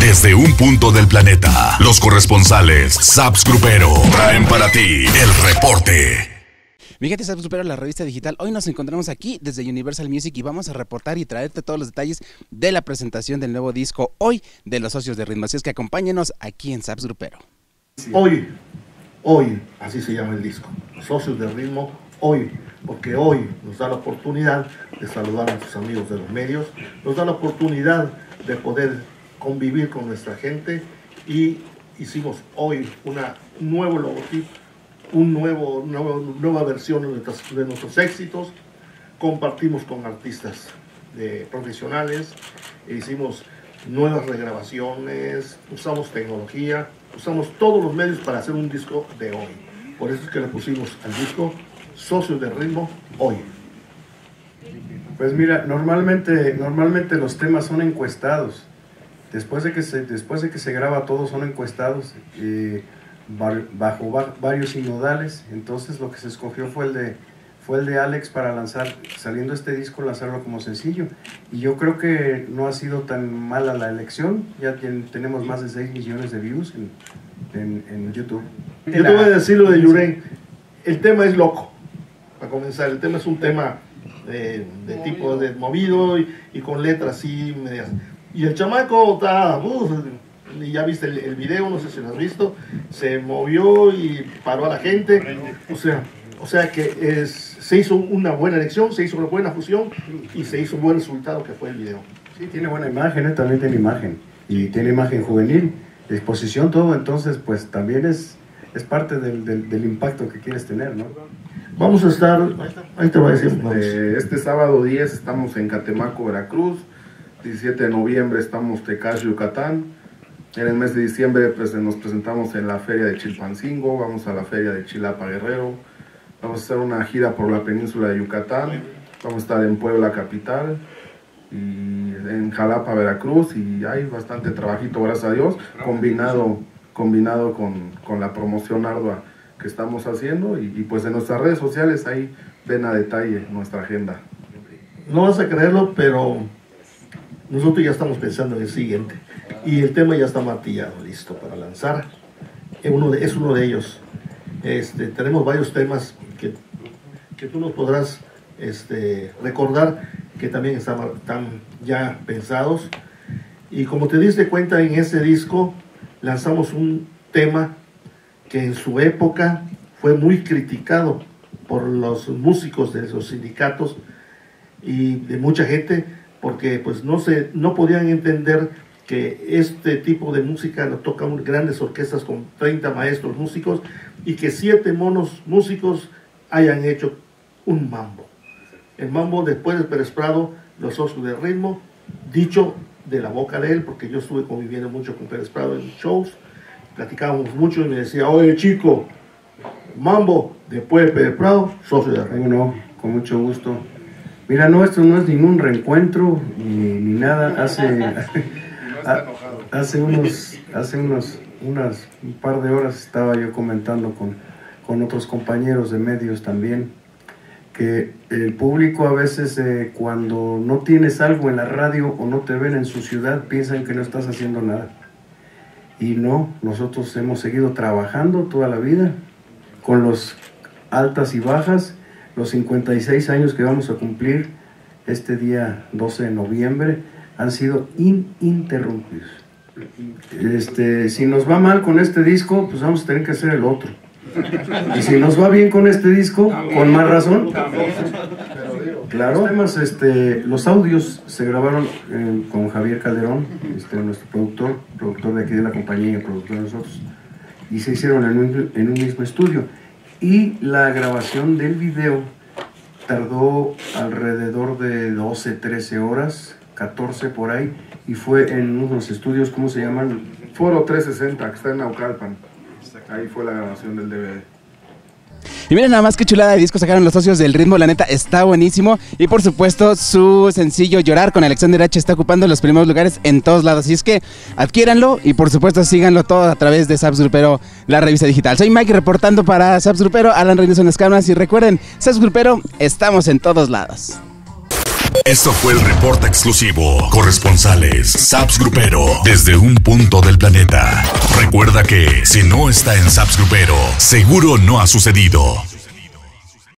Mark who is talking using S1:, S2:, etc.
S1: Desde un punto del planeta, los corresponsales Saps Grupero traen para ti el reporte.
S2: Fíjate, Saps Grupero, la revista digital. Hoy nos encontramos aquí desde Universal Music y vamos a reportar y traerte todos los detalles de la presentación del nuevo disco hoy de los socios de Ritmo. Así es que acompáñenos aquí en Saps Grupero.
S3: Hoy, hoy, así se llama el disco, Socios de Ritmo, hoy, porque hoy nos da la oportunidad de saludar a nuestros amigos de los medios, nos da la oportunidad de poder convivir con nuestra gente y hicimos hoy una, un nuevo logotipo, un nuevo, nueva versión de nuestros, de nuestros éxitos, compartimos con artistas de, profesionales, e hicimos nuevas regrabaciones, usamos tecnología, usamos todos los medios para hacer un disco de hoy. Por eso es que le pusimos al disco Socios de Ritmo hoy.
S4: Pues mira, normalmente, normalmente los temas son encuestados. Después de que se, después de que se graba todo son encuestados eh, bajo varios sinodales. Entonces lo que se escogió fue el de fue el de Alex para lanzar, saliendo este disco, lanzarlo como sencillo. Y yo creo que no ha sido tan mala la elección. Ya tenemos más de 6 millones de views en, en, YouTube.
S3: Yo te voy a decir lo de Yuren. El tema es loco, para comenzar. El tema es un tema de, tipo de movido y, con letras así medias. Y el chamaco está, y ya viste el, el, video, no sé si lo has visto, se movió y paró a la gente. O sea, o sea que es, se hizo una buena elección, se hizo una buena fusión y se hizo un buen resultado que fue el video.
S4: Sí, tiene buena imagen, ¿eh? también tiene imagen. Y tiene imagen juvenil, exposición, todo. Entonces, pues también es, es parte del, del, impacto que quieres tener, ¿no?
S3: Vamos a estar, ahí te voy a decir.
S5: Este, este sábado 10 estamos en Catemaco, Veracruz. 17 de noviembre estamos en Tecash, Yucatán. En el mes de diciembre pues, nos presentamos en la feria de Chilpancingo, vamos a la feria de Chilapa Guerrero, Vamos a hacer una gira por la península de Yucatán. Vamos a estar en Puebla capital y en Jalapa, Veracruz. Y hay bastante trabajito, gracias a Dios, combinado, combinado con, con la promoción ardua que estamos haciendo. Y, pues en nuestras redes sociales ahí ven a detalle nuestra agenda.
S3: No vas a creerlo, pero nosotros ya estamos pensando en el siguiente. Y el tema ya está martillado, listo para lanzar. Es uno de, es uno de ellos. Este, tenemos varios temas que, que tú nos podrás este, recordar que también están, están ya pensados. Y como te diste cuenta en ese disco, lanzamos un tema que en su época fue muy criticado por los músicos de los sindicatos y de mucha gente porque pues no se no podían entender que este tipo de música lo tocan grandes orquestas con 30 maestros músicos y que siete monos músicos hayan hecho un mambo. El mambo después de Pérez Prado, los socios de ritmo, dicho de la boca de él, porque yo estuve conviviendo mucho con Pérez Prado en shows, platicábamos mucho y me decía, oye chico, mambo, después de Pérez Prado, socio de ritmo.
S4: No, con mucho gusto. Mira, no, esto no es ningún reencuentro ni, nada. Hace, hace unos, hace unos, unas, un par de horas estaba yo comentando con con otros compañeros de medios también, que el público a veces eh, cuando no tienes algo en la radio o no te ven en su ciudad piensan que no estás haciendo nada. Y no, nosotros hemos seguido trabajando toda la vida con los altas y bajas, los 56 años que vamos a cumplir este día 12 de noviembre han sido ininterrumpidos. Este, si nos va mal con este disco, pues vamos a tener que hacer el otro. Y si nos va bien con este disco, con más razón. Claro, además este, los audios se grabaron eh, con Javier Calderón, este, nuestro productor, productor de aquí de la compañía y productor de nosotros, y se hicieron en un, en un mismo estudio. Y la grabación del video tardó alrededor de 12, 13 horas, 14 por ahí, y fue en unos estudios, ¿cómo se llaman?
S5: Foro 360, que está en Naucalpan. Ahí fue la grabación del DVD.
S2: Y miren nada más qué chulada de disco sacaron los socios del ritmo, la neta está buenísimo. Y por supuesto su sencillo Llorar con Alexander H está ocupando los primeros lugares en todos lados. Así es que adquiéranlo y por supuesto síganlo todo a través de Saps Grupero, la revista digital. Soy Mike reportando para Saps Grupero, Alan Reynoso en las cámaras y recuerden, Saps Grupero, estamos en todos lados.
S1: Esto fue el reporte exclusivo. Corresponsales Saps Grupero desde un punto del planeta. Recuerda que si no está en Saps Grupero, seguro no ha sucedido.